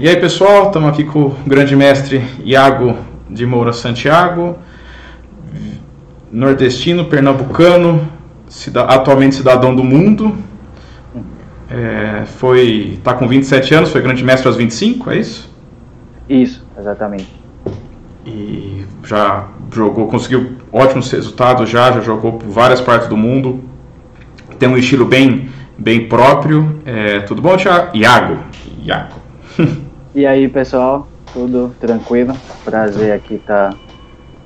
E aí pessoal, estamos aqui com o grande mestre Iago de Moura Santiago, nordestino, pernambucano, cida atualmente cidadão do mundo. É, foi, está com 27 anos, foi grande mestre aos 25, é isso? Isso, exatamente. E já jogou, conseguiu ótimos resultados já, já jogou por várias partes do mundo. Tem um estilo bem, bem próprio. É, tudo bom, Thiago? Iago. Iago. E aí, pessoal, tudo tranquilo? Prazer aqui estar tá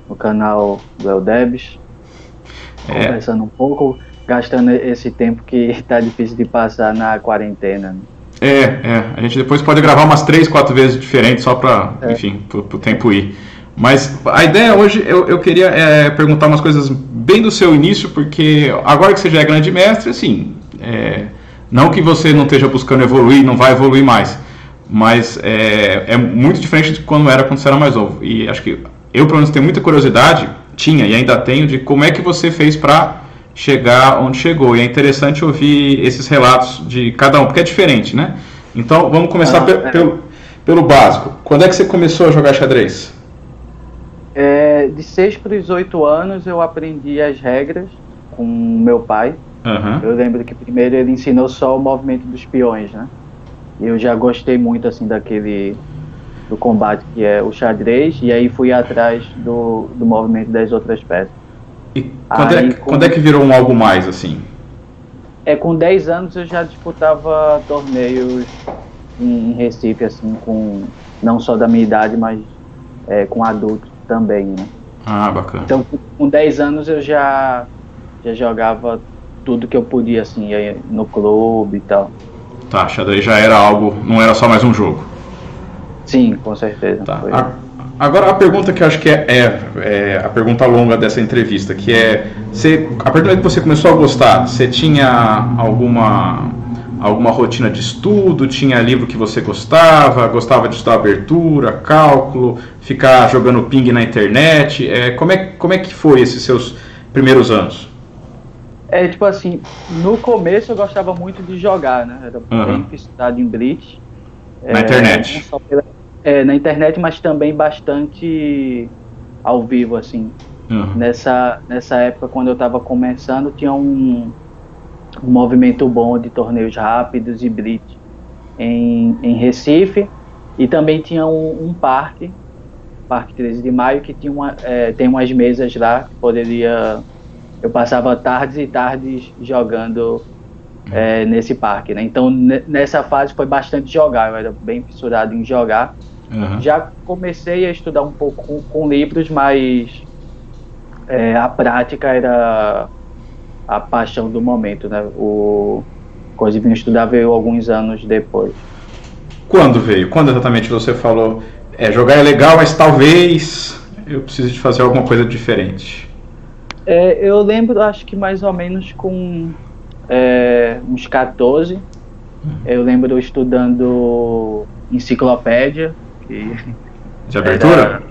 no canal do Eldebs, é. conversando um pouco, gastando esse tempo que está difícil de passar na quarentena. Né? É, é. A gente depois pode gravar umas três, quatro vezes diferentes, só para, é. enfim, para o tempo ir. Mas a ideia hoje, eu, eu queria é, perguntar umas coisas bem do seu início, porque agora que você já é grande mestre, assim, é, não que você não esteja buscando evoluir, não vai evoluir mais, mas é, é, muito diferente de quando era quando você era mais novo. E acho que eu, pelo menos, tenho muita curiosidade, tinha e ainda tenho, de como é que você fez para chegar onde chegou. E é interessante ouvir esses relatos de cada um, porque é diferente, né? Então, vamos começar ah, pe é. pelo, pelo básico. Quando é que você começou a jogar xadrez? É, de 6 para os 8 anos eu aprendi as regras com meu pai. Uhum. Eu lembro que primeiro ele ensinou só o movimento dos peões, né? Eu já gostei muito assim daquele do combate que é o xadrez e aí fui atrás do, do movimento das outras peças. E quando, é aí, é, com, quando é que virou um algo mais assim? É com 10 anos eu já disputava torneios em, em Recife assim com não só da minha idade, mas é, com adultos também, né? Ah, bacana. Então com 10 anos eu já já jogava tudo que eu podia assim, no clube e tal. Tá, xadrez já era algo, não era só mais um jogo. Sim, com certeza. Tá. A, agora a pergunta que eu acho que é, é, é, a pergunta longa dessa entrevista, que é, você, a partir do momento que você começou a gostar, você tinha alguma alguma rotina de estudo, tinha livro que você gostava, gostava de estudar abertura, cálculo, ficar jogando ping na internet, é, como, é, como é que foi esses seus primeiros anos? É, tipo assim, no começo eu gostava muito de jogar, né? Era uhum. bem fissurado em Blitz. Na é, internet? Pela, é, na internet, mas também bastante ao vivo, assim. Uhum. Nessa, nessa época, quando eu estava começando, tinha um, um movimento bom de torneios rápidos e Blitz em, em Recife. E também tinha um, um parque, Parque 13 de Maio, que tinha uma, é, tem umas mesas lá que poderia eu passava tardes e tardes jogando é, nesse parque, né? Então nessa fase foi bastante jogar, eu era bem fissurado em jogar. Uhum. Já comecei a estudar um pouco com, com livros, mas é, a prática era a paixão do momento, né? O coisa de estudar veio alguns anos depois. Quando veio? Quando exatamente você falou? É, jogar é legal, mas talvez eu precise de fazer alguma coisa diferente. É, eu lembro, acho que mais ou menos com é, uns 14. Eu lembro estudando enciclopédia. Que De abertura? Era,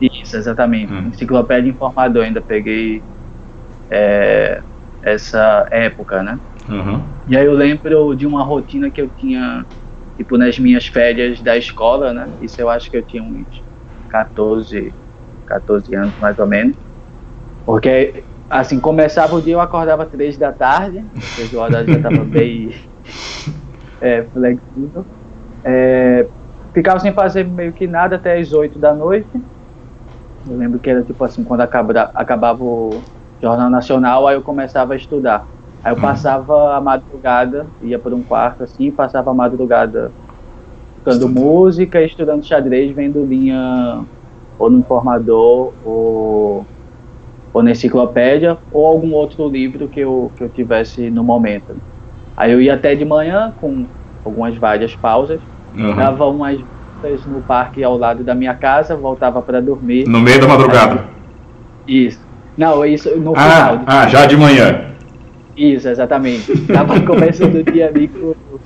isso, exatamente. Hum. Enciclopédia informador, ainda peguei é, essa época, né? Uhum. E aí eu lembro de uma rotina que eu tinha, tipo, nas minhas férias da escola, né? Isso eu acho que eu tinha uns 14, 14 anos mais ou menos. Porque, assim, começava o dia, eu acordava três da tarde, três horas já estava bem é, flexível. É, ficava sem fazer meio que nada até as oito da noite. Eu lembro que era tipo assim, quando acabava, acabava o Jornal Nacional, aí eu começava a estudar. Aí eu uhum. passava a madrugada, ia por um quarto assim, passava a madrugada tocando música, estudando xadrez, vendo linha ou no informador ou ou na enciclopédia, ou algum outro livro que eu, que eu tivesse no momento. Aí eu ia até de manhã, com algumas várias pausas, uhum. dava umas voltas no parque ao lado da minha casa, voltava para dormir. No meio da madrugada? Isso. Não, isso no ah, final. Ah, já de manhã. Isso, exatamente. Tava começando o dia ali com o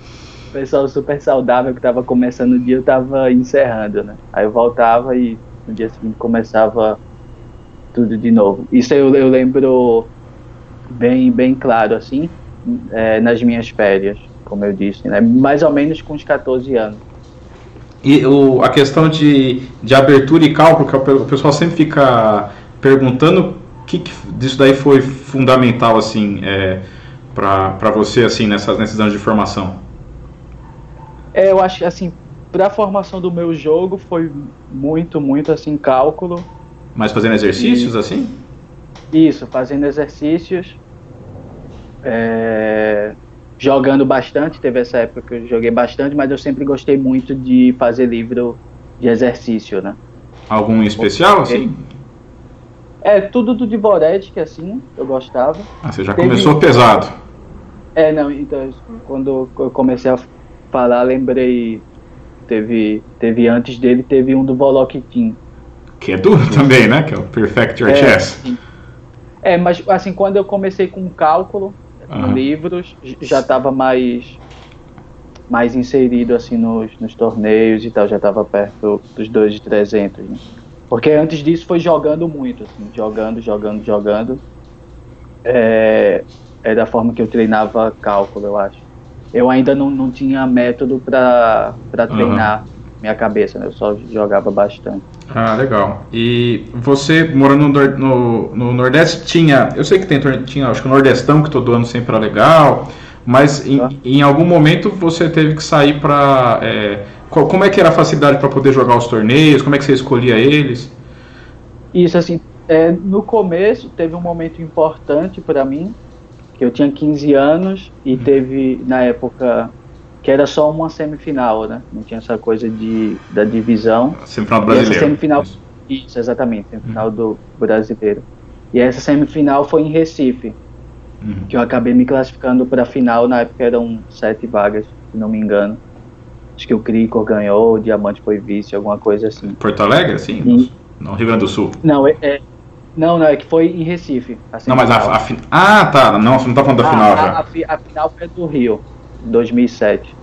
pessoal super saudável que tava começando o dia, eu tava encerrando, né? Aí eu voltava e no dia seguinte começava tudo de novo. Isso eu, eu lembro bem, bem claro, assim, é, nas minhas férias, como eu disse, né? mais ou menos com uns 14 anos. E o, a questão de, de abertura e cálculo, que o pessoal sempre fica perguntando, o que, que disso daí foi fundamental assim é, para você assim nessas, nesses anos de formação? É, eu acho assim, para a formação do meu jogo foi muito, muito assim cálculo. Mas fazendo exercícios e, assim? Isso, fazendo exercícios. É, jogando bastante, teve essa época que eu joguei bastante, mas eu sempre gostei muito de fazer livro de exercício, né? Algum especial, assim? É, tudo do Dvoretic, assim, eu gostava. Ah, você já teve... começou pesado. É, não, então, quando eu comecei a falar, lembrei, teve, teve antes dele, teve um do Volokitin. Que é duro também, né? Que é o Perfect Your é, Chess. Sim. É, mas assim, quando eu comecei com cálculo, uhum. livros, já estava mais mais inserido assim nos, nos torneios e tal, já estava perto dos 2 de 300, né? Porque antes disso foi jogando muito, assim, jogando, jogando, jogando. É, é da forma que eu treinava cálculo, eu acho. Eu ainda não, não tinha método para treinar uhum. minha cabeça, né? Eu só jogava bastante. Ah, legal. E você, morando no, no, no, Nordeste, tinha. Eu sei que tem, tinha, acho que o Nordestão, que todo ano sempre era legal, mas em, ah. em algum momento você teve que sair para. É, como é que era a facilidade para poder jogar os torneios? Como é que você escolhia eles? Isso, assim, é, no começo teve um momento importante para mim, que eu tinha 15 anos e uhum. teve, na época, que era só uma semifinal, né? Não tinha essa coisa de, da divisão. Semifinal brasileiro. essa semifinal, isso. isso, exatamente, semifinal uhum. do brasileiro. E essa semifinal foi em Recife, uhum. que eu acabei me classificando para a final, na época eram sete vagas, se não me engano. Acho que o Cricor ganhou, o Diamante foi vice, alguma coisa assim. Porto Alegre, sim? E... No Rio Grande do Sul? Não, é, é, não, não, é que foi em Recife. Não, mas a, a, a, Ah, tá, não, você não tá falando da ah, final a, já. A, a, final foi do Rio. 2007.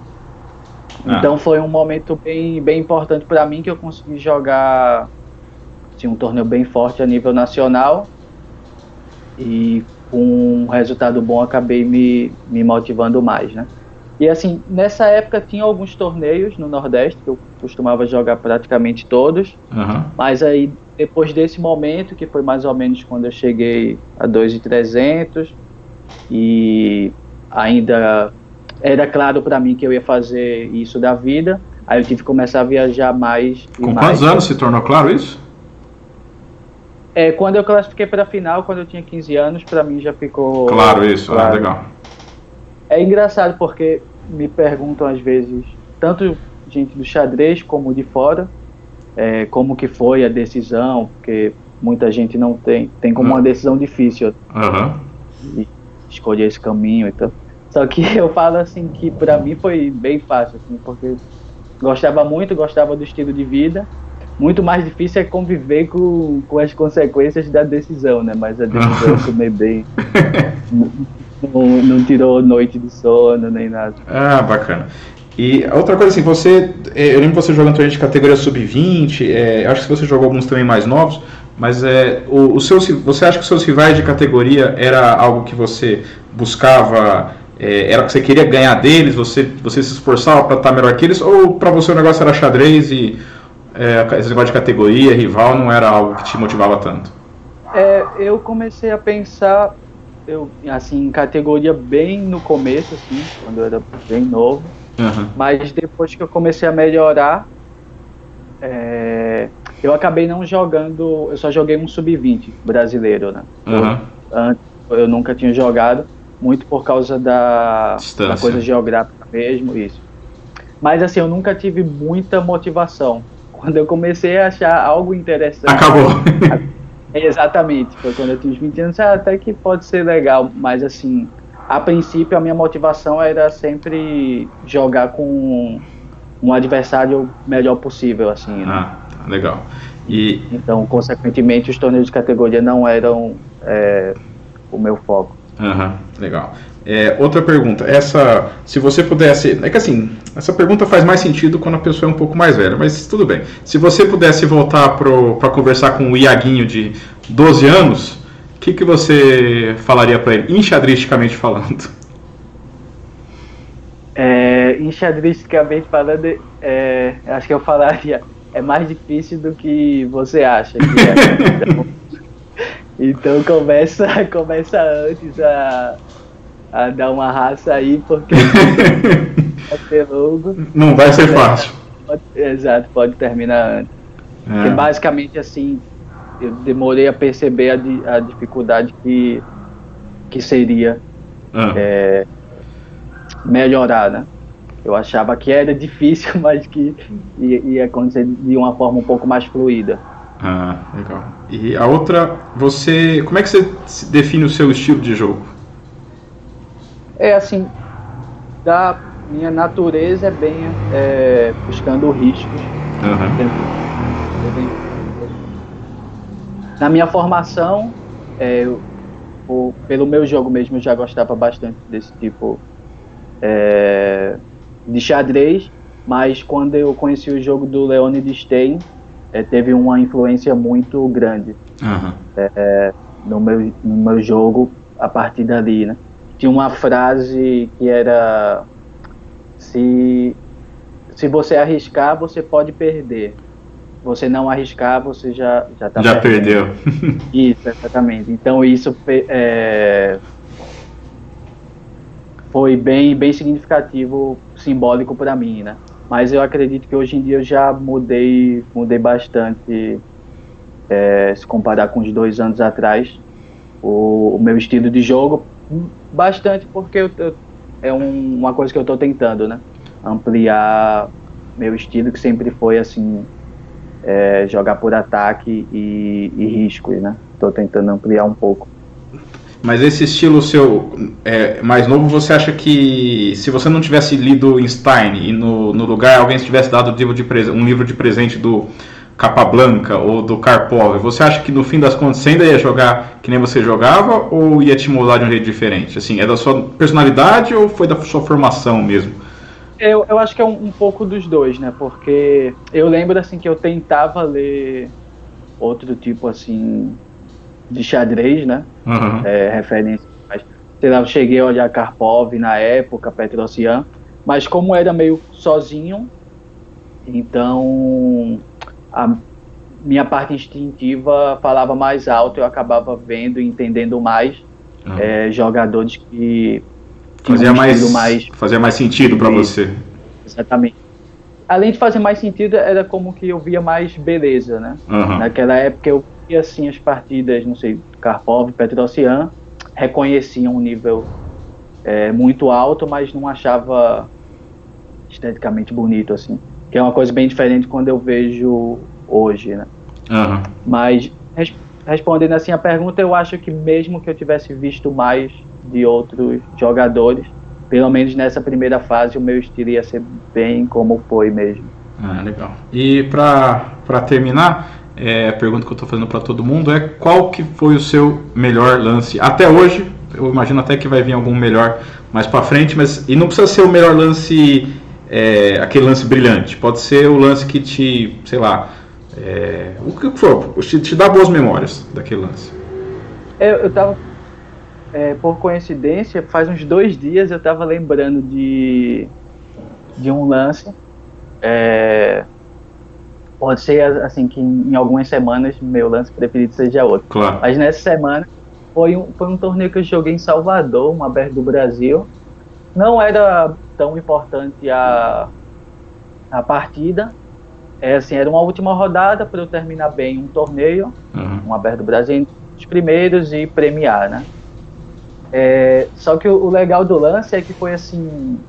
Ah. Então foi um momento bem, bem importante para mim que eu consegui jogar assim, um torneio bem forte a nível nacional e com um resultado bom acabei me, me motivando mais, né? E assim, nessa época tinha alguns torneios no Nordeste, que eu costumava jogar praticamente todos, uhum. mas aí depois desse momento, que foi mais ou menos quando eu cheguei a 2,300 e ainda era claro para mim que eu ia fazer isso da vida. Aí eu tive que começar a viajar mais. Com mais. quantos anos se tornou claro isso? É, quando eu classifiquei para a final, quando eu tinha 15 anos, para mim já ficou. Claro, isso, ah, claro. É legal. É engraçado porque me perguntam às vezes, tanto gente do xadrez como de fora, é, como que foi a decisão, porque muita gente não tem, tem como uma hum. decisão difícil uhum. escolher esse caminho e tal. Só que eu falo assim que para mim foi bem fácil, assim, porque gostava muito, gostava do estilo de vida. Muito mais difícil é conviver com, com as consequências da decisão, né? Mas a decisão eu tomei bem. Não, não, tirou noite de sono nem nada. Ah, bacana. E outra coisa assim, você. É, eu lembro que você jogou torneio de categoria sub-20, é, acho que você jogou alguns também mais novos, mas é, o, o seu, você acha que os seus rivais de categoria era algo que você buscava é, era que você queria ganhar deles, você, você se esforçava para estar melhor que eles, ou para você o negócio era xadrez e é, esse negócio de categoria, rival, não era algo que te motivava tanto? É, eu comecei a pensar, eu, assim, em categoria bem no começo, assim, quando eu era bem novo, uhum. mas depois que eu comecei a melhorar, é, eu acabei não jogando, eu só joguei um sub-20 brasileiro, né? Uhum. Eu, eu nunca tinha jogado, muito por causa da, da coisa geográfica mesmo, isso. Mas assim, eu nunca tive muita motivação. Quando eu comecei a achar algo interessante. Acabou! Exatamente, foi quando eu tinha uns 20 anos, ah, até que pode ser legal, mas assim, a princípio a minha motivação era sempre jogar com um adversário melhor possível, assim. Né? Ah, legal. E... Então, consequentemente, os torneios de categoria não eram é, o meu foco. Uhum, legal. É, outra pergunta, essa, se você pudesse, é que assim, essa pergunta faz mais sentido quando a pessoa é um pouco mais velha, mas tudo bem. Se você pudesse voltar para conversar com o Iaguinho de 12 anos, o que, que você falaria para ele, enxadristicamente falando? É, enxadristicamente falando, é, acho que eu falaria, é mais difícil do que você acha que é. Então, começa, começa antes a, a dar uma raça aí, porque pode ser longo. Não vai ser fácil. Pode, exato, pode terminar antes. É. Porque basicamente assim, eu demorei a perceber a, a dificuldade que, que seria ah. é, melhorar, né? Eu achava que era difícil, mas que ia, ia acontecer de uma forma um pouco mais fluida. Ah, legal. E a outra, você, como é que você define o seu estilo de jogo? É assim, da minha natureza é bem é, buscando riscos. Uhum. Na minha formação, é, eu, pelo meu jogo mesmo, eu já gostava bastante desse tipo é, de xadrez, mas quando eu conheci o jogo do Leonid Stein, é, teve uma influência muito grande uhum. é, no, meu, no meu jogo a partir dali, né? Tinha uma frase que era se, se você arriscar, você pode perder. Você não arriscar, você já já tá Já perdeu. isso, exatamente. Então isso é, foi bem bem significativo, simbólico para mim, né? Mas eu acredito que hoje em dia eu já mudei, mudei bastante é, se comparar com os dois anos atrás. O, o meu estilo de jogo, bastante porque eu, eu, é um, uma coisa que eu estou tentando, né? Ampliar meu estilo, que sempre foi assim, é, jogar por ataque e, e riscos, né? Estou tentando ampliar um pouco. Mas esse estilo seu é, mais novo, você acha que se você não tivesse lido Einstein e no, no lugar alguém tivesse dado um livro de, um livro de presente do Capablanca ou do Karpov, você acha que no fim das contas você ainda ia jogar que nem você jogava ou ia te moldar de um jeito diferente? Assim, é da sua personalidade ou foi da sua formação mesmo? Eu, eu acho que é um, um pouco dos dois, né? Porque eu lembro assim que eu tentava ler outro tipo assim de xadrez, né? Uhum. É, referência. Mas, sei lá, eu cheguei a olhar Karpov na época, Petrosian, mas como era meio sozinho, então a minha parte instintiva falava mais alto, eu acabava vendo e entendendo mais uhum. é, jogadores que fazia mais, mais fazia mais sentido para você. Exatamente. Além de fazer mais sentido, era como que eu via mais beleza, né? Uhum. Naquela época eu e assim as partidas, não sei, Karpov Petrosian reconheciam um nível é, muito alto, mas não achava esteticamente bonito, assim. Que é uma coisa bem diferente quando eu vejo hoje, né? Uhum. Mas, res respondendo assim a pergunta, eu acho que mesmo que eu tivesse visto mais de outros jogadores, pelo menos nessa primeira fase, o meu estilo ia ser bem como foi mesmo. Ah, legal. E para terminar, é, a pergunta que eu estou fazendo para todo mundo é qual que foi o seu melhor lance até hoje? Eu imagino até que vai vir algum melhor mais para frente, mas e não precisa ser o melhor lance, é, aquele lance brilhante. Pode ser o lance que te, sei lá, é, o que for, te, te, dá boas memórias daquele lance. Eu, eu tava, é, por coincidência, faz uns dois dias eu estava lembrando de de um lance. É, pode ser assim que em algumas semanas meu lance preferido seja outro. Claro. Mas nessa semana foi um, foi um torneio que eu joguei em Salvador, uma aberto do Brasil. Não era tão importante a, a partida. É, assim, era uma última rodada para eu terminar bem um torneio, uhum. um aberto do Brasil, os primeiros e premiar, né? É, só que o, o legal do lance é que foi assim,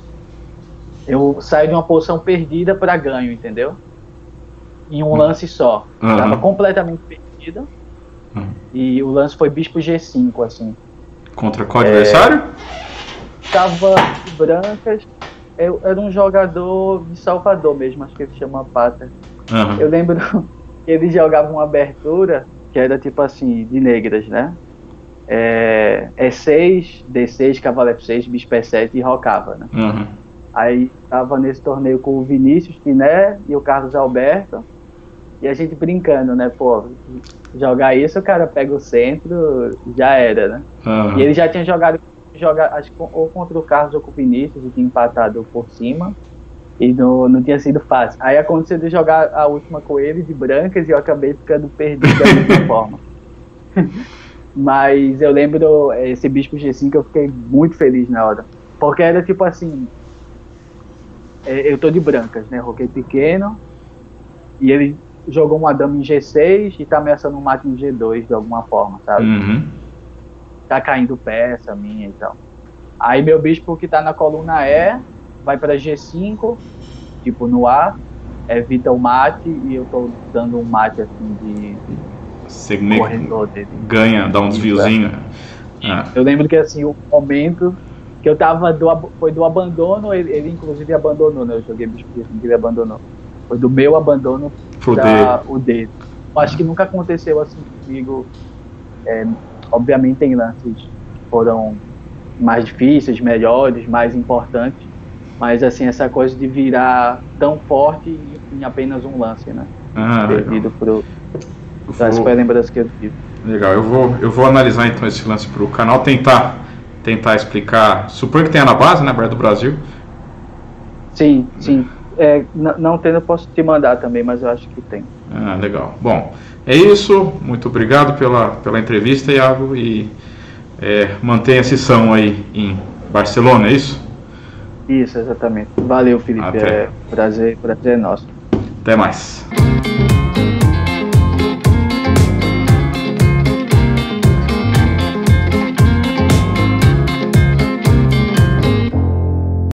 eu saí de uma posição perdida para ganho, entendeu? em um lance só. Uhum. Tava completamente perdida. Uhum. E o lance foi Bispo G5, assim. Contra qual adversário? Tava brancas. Eu era um jogador de Salvador mesmo, acho que ele chama Pata. Uhum. Eu lembro que ele jogava uma abertura que era tipo assim, de negras, né? É, E6, D6, cavalo F6, bispo E7 e rocava, né? Uhum. Aí tava nesse torneio com o Vinícius Piné e o Carlos Alberto. E a gente brincando, né? Pô, jogar isso, o cara pega o centro, já era, né? Uhum. E ele já tinha jogado jogar, acho que ou contra o Carlos ou com o Vinícius, e tinha empatado por cima. E não, não tinha sido fácil. Aí aconteceu de jogar a última com ele de brancas e eu acabei ficando perdido da mesma forma. Mas eu lembro esse Bispo G5 eu fiquei muito feliz na hora. Porque era tipo assim. É, eu tô de brancas, né? Roquei pequeno. E ele jogou uma dama em G6 e tá ameaçando um mate em G2 de alguma forma, sabe? Uhum. Tá caindo peça minha e tal. Aí meu bispo que tá na coluna E vai para G5, tipo no A, evita o mate e eu tô dando um mate assim de. Você corredor dele. ganha, dá um desviozinho. Ah. Eu lembro que assim, o momento que eu tava do, foi do abandono, ele, ele inclusive abandonou, né? Eu joguei bicho que ele abandonou. Foi do meu abandono para o dele. Eu acho que nunca aconteceu assim comigo. É, obviamente tem lances que foram mais difíceis, melhores, mais importantes. Mas assim, essa coisa de virar tão forte em apenas um lance, né? Ah, pro. Vou... Essa foi a lembrança que eu tive. Legal, eu vou, eu vou analisar então esse lance pro canal, tentar tentar explicar. Supor que tenha na base, né? Bar do Brasil. Sim, sim. É, não tendo, eu posso te mandar também, mas eu acho que tem. Ah, legal. Bom, é isso. Muito obrigado pela, pela entrevista, Iago. E é, mantenha a sessão aí em Barcelona, é isso? Isso, exatamente. Valeu, Felipe. Até. É prazer, prazer é nosso. Até mais.